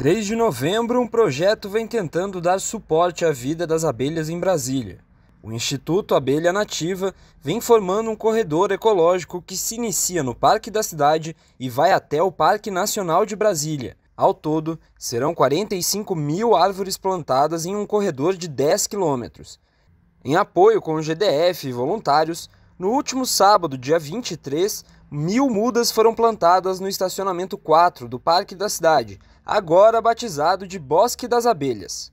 Desde novembro, um projeto vem tentando dar suporte à vida das abelhas em Brasília. O Instituto Abelha Nativa vem formando um corredor ecológico que se inicia no Parque da Cidade e vai até o Parque Nacional de Brasília. Ao todo, serão 45 mil árvores plantadas em um corredor de 10 quilômetros. Em apoio com o GDF e voluntários, no último sábado, dia 23, mil mudas foram plantadas no estacionamento 4 do Parque da Cidade, agora batizado de Bosque das Abelhas.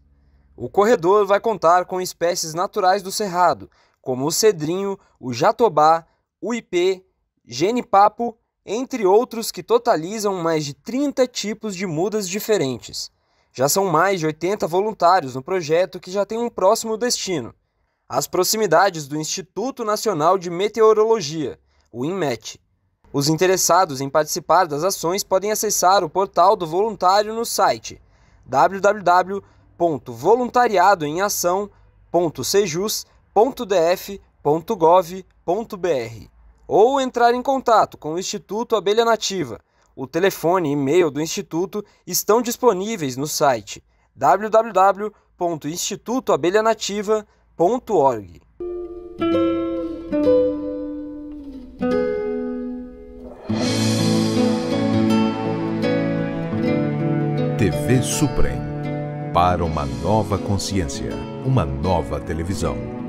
O corredor vai contar com espécies naturais do cerrado, como o cedrinho, o jatobá, o ipê, genipapo, entre outros que totalizam mais de 30 tipos de mudas diferentes. Já são mais de 80 voluntários no projeto que já tem um próximo destino as proximidades do Instituto Nacional de Meteorologia, o INMET. Os interessados em participar das ações podem acessar o portal do voluntário no site www.voluntariadoemacao.sejus.df.gov.br ou entrar em contato com o Instituto Abelha Nativa. O telefone e e-mail do Instituto estão disponíveis no site www.institutoabelhanativa.com www.org. TV Suprem para uma nova consciência, uma nova televisão.